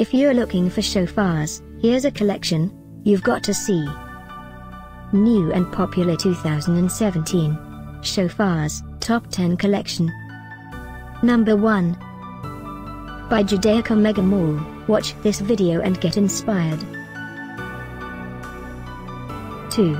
If you're looking for shofars, here's a collection you've got to see. New and popular 2017 Shofars Top 10 Collection. Number 1 by Judaica Mega Mall. Watch this video and get inspired. 2.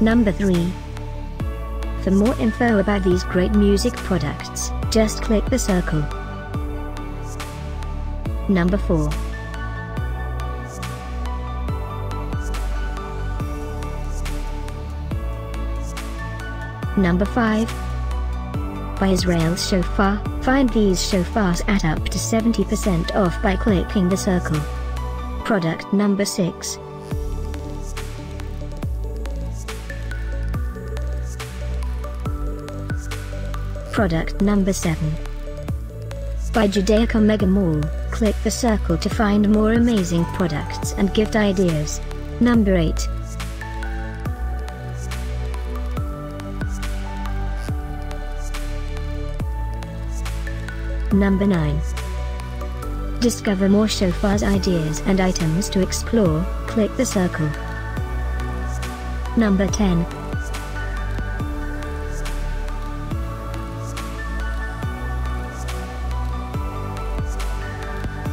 Number 3. For more info about these great music products, just click the circle. Number 4. Number 5. By Israel Shofar, find these shofars at up to 70% off by clicking the circle. Product number 6. Product number 7. By Judaica Mega Mall, click the circle to find more amazing products and gift ideas. Number 8. Number 9. Discover more Shofars ideas and items to explore, click the circle. Number 10.